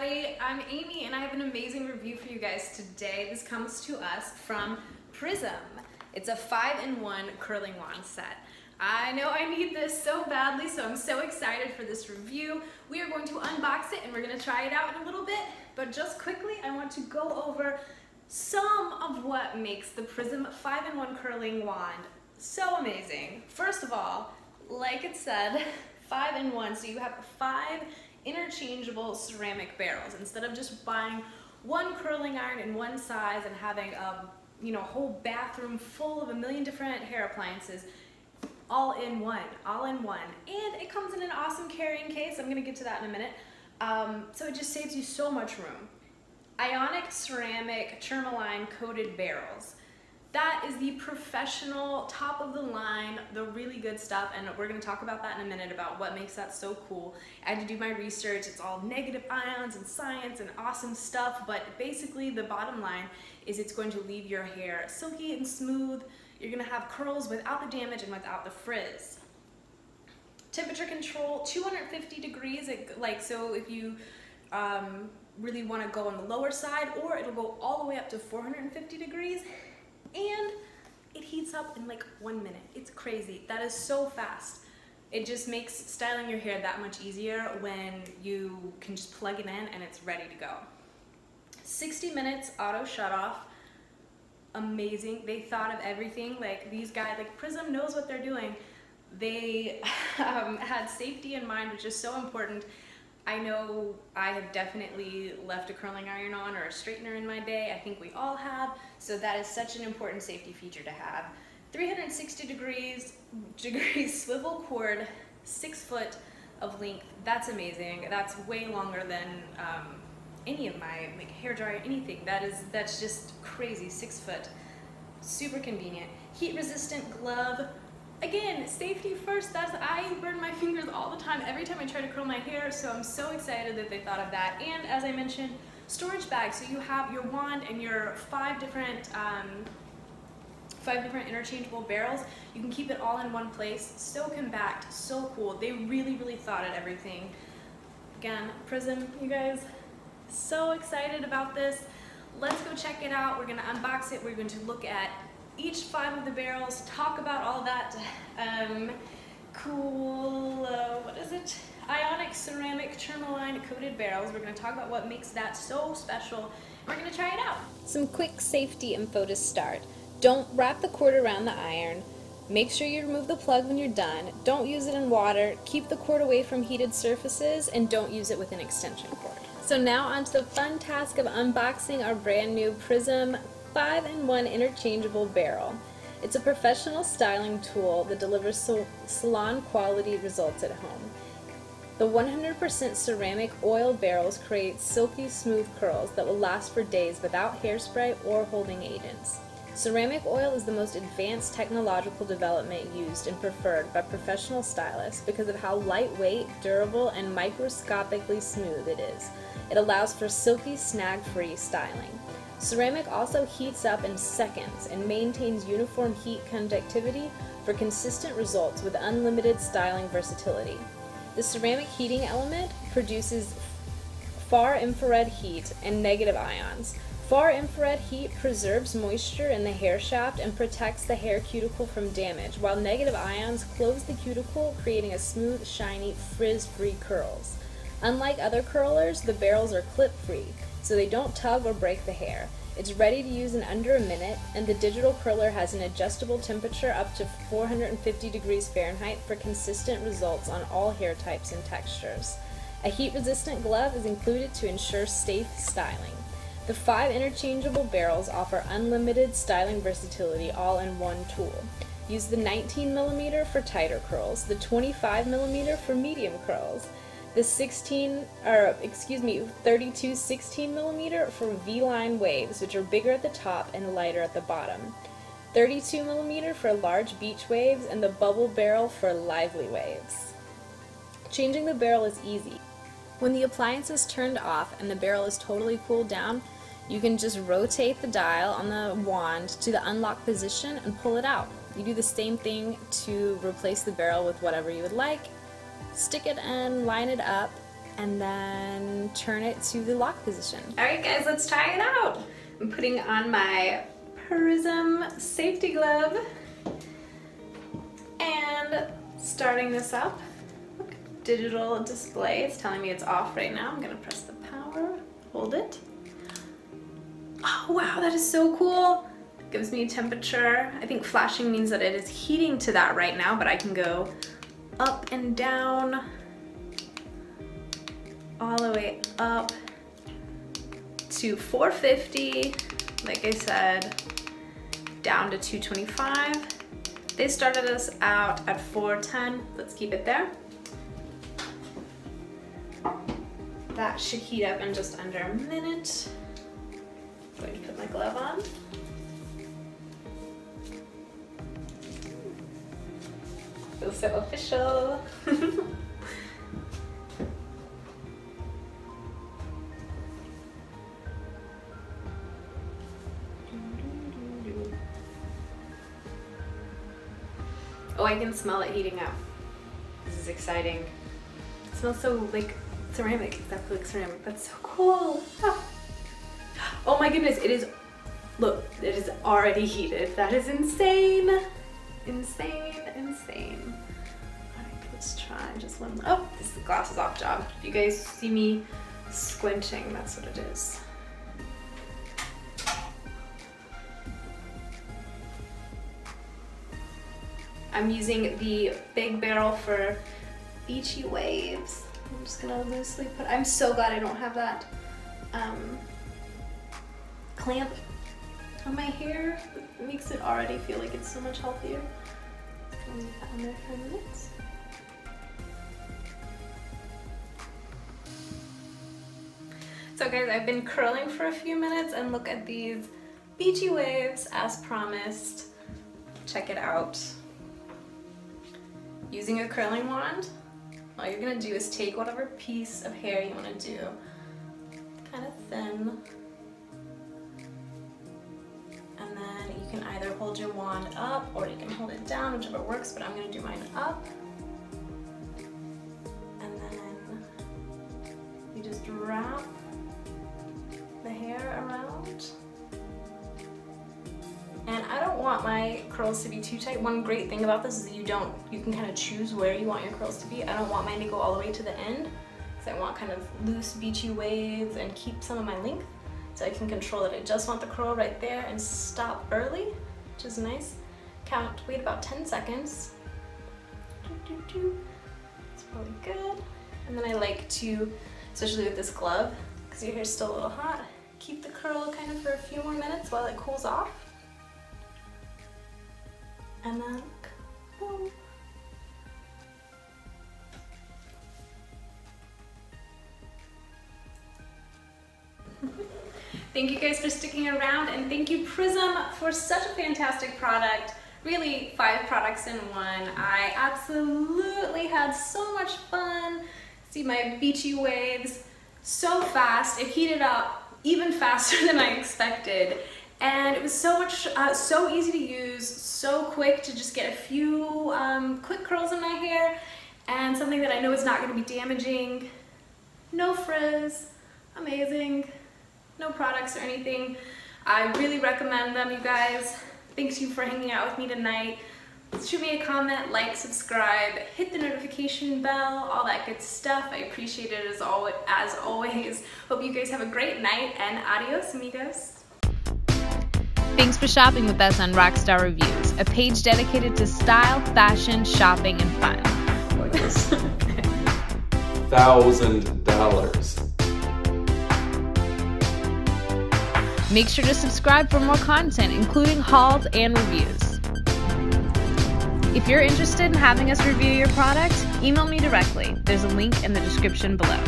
everybody. I'm Amy and I have an amazing review for you guys today. This comes to us from Prizm. It's a five-in-one curling wand set. I know I need this so badly, so I'm so excited for this review. We are going to unbox it and we're gonna try it out in a little bit, but just quickly, I want to go over some of what makes the Prizm 5-in-1 curling wand so amazing. First of all, like it said, 5-in-1, so you have five interchangeable ceramic barrels. Instead of just buying one curling iron in one size and having a you know, whole bathroom full of a million different hair appliances, all in one, all in one. And it comes in an awesome carrying case. I'm gonna get to that in a minute. Um, so it just saves you so much room. Ionic ceramic tourmaline coated barrels. That is the professional, top of the line, the really good stuff, and we're gonna talk about that in a minute about what makes that so cool. I had to do my research, it's all negative ions and science and awesome stuff, but basically the bottom line is it's going to leave your hair silky and smooth. You're gonna have curls without the damage and without the frizz. Temperature control, 250 degrees, like so if you um, really wanna go on the lower side, or it'll go all the way up to 450 degrees and it heats up in like one minute. It's crazy. That is so fast. It just makes styling your hair that much easier when you can just plug it in and it's ready to go. 60 minutes auto shut off. Amazing. They thought of everything. Like these guys, like Prizm knows what they're doing. They um, had safety in mind, which is so important. I know I have definitely left a curling iron on or a straightener in my day. I think we all have. So that is such an important safety feature to have. 360 degrees, degrees swivel cord, six foot of length. That's amazing. That's way longer than um, any of my like hair dryer, anything. That is, that's just crazy, six foot. Super convenient. Heat resistant glove, again, safety first. That's I burn my fingers all the time every time I try to curl my hair, so I'm so excited that they thought of that. And as I mentioned, storage bag. So you have your wand and your five different um, five different interchangeable barrels. You can keep it all in one place. So compact, so cool. They really, really thought of everything. Again, Prizm, you guys, so excited about this. Let's go check it out. We're gonna unbox it. We're going to look at each five of the barrels, talk about all that um, cool, uh, what is it? Ionic ceramic tourmaline coated barrels. We're going to talk about what makes that so special. We're to try it out. Some quick safety info to start. Don't wrap the cord around the iron. Make sure you remove the plug when you're done. Don't use it in water. Keep the cord away from heated surfaces and don't use it with an extension cord. So now onto the fun task of unboxing our brand new Prizm 5-in-1 interchangeable barrel. It's a professional styling tool that delivers salon quality results at home. The 100% ceramic oil barrels create silky smooth curls that will last for days without hairspray or holding agents. Ceramic oil is the most advanced technological development used and preferred by professional stylists because of how lightweight, durable, and microscopically smooth it is. It allows for silky, snag-free styling. Ceramic also heats up in seconds and maintains uniform heat conductivity for consistent results with unlimited styling versatility. The ceramic heating element produces far infrared heat and negative ions. Far infrared heat preserves moisture in the hair shaft and protects the hair cuticle from damage, while negative ions close the cuticle, creating a smooth, shiny, frizz-free curls. Unlike other curlers, the barrels are clip-free, so they don't tug or break the hair. It's ready to use in under a minute, and the digital curler has an adjustable temperature up to 450 degrees Fahrenheit for consistent results on all hair types and textures. A heat-resistant glove is included to ensure safe styling. The five interchangeable barrels offer unlimited styling versatility all in one tool. Use the 19mm for tighter curls, the 25mm for medium curls, the 16, or excuse me, 32 16 millimeter for V-line waves, which are bigger at the top and lighter at the bottom. 32 millimeter for large beach waves, and the bubble barrel for lively waves. Changing the barrel is easy. When the appliance is turned off and the barrel is totally cooled down, you can just rotate the dial on the wand to the unlock position and pull it out. You do the same thing to replace the barrel with whatever you would like, stick it and line it up, and then turn it to the lock position. All right guys, let's try it out. I'm putting on my Prizm safety glove and starting this up. Look, digital display, it's telling me it's off right now. I'm gonna press the power, hold it. Oh wow, that is so cool. Gives me temperature. I think flashing means that it is heating to that right now, but I can go up and down, all the way up to 450, like I said, down to 225. They started us out at 410. Let's keep it there. That should heat up in just under a minute. I'm going to put my glove on. Feels so official. Oh, I can smell it heating up. This is exciting. It smells so like ceramic, exactly like ceramic. That's so cool. Ah. Oh my goodness, it is, look, it is already heated. That is insane. Insane, insane. Let's try just one. Oh, this is the glasses off job. If you guys see me squinting, that's what it is. I'm using the big barrel for beachy waves. I'm just gonna loosely put, I'm so glad I don't have that um, clamp on my hair. Makes it already feel like it's so much healthier. That on there for a minute. So guys, I've been curling for a few minutes and look at these beachy waves as promised. Check it out using a curling wand, all you're gonna do is take whatever piece of hair you wanna do, kind of thin, can either hold your wand up or you can hold it down, whichever works, but I'm gonna do mine up. And then you just wrap the hair around. And I don't want my curls to be too tight. One great thing about this is that you don't, you can kind of choose where you want your curls to be. I don't want mine to go all the way to the end because I want kind of loose beachy waves and keep some of my length so I can control it. I just want the curl right there and stop early, which is nice. Count, wait about 10 seconds. It's probably good. And then I like to, especially with this glove, because your hair's still a little hot, keep the curl kind of for a few more minutes while it cools off and then boom. Thank you guys for sticking around and thank you Prizm for such a fantastic product. Really five products in one. I absolutely had so much fun. See my beachy waves so fast. It heated up even faster than I expected and it was so much, uh, so easy to use, so quick to just get a few um, quick curls in my hair, and something that I know is not going to be damaging. No frizz, amazing, no products or anything. I really recommend them, you guys. Thanks you for hanging out with me tonight. Shoot me a comment, like, subscribe, hit the notification bell, all that good stuff. I appreciate it as always. As always. Hope you guys have a great night and adios, amigos. Thanks for shopping with us on Rockstar Reviews, a page dedicated to style, fashion, shopping, and fun. Thousand dollars. Make sure to subscribe for more content, including hauls and reviews. If you're interested in having us review your product, email me directly. There's a link in the description below.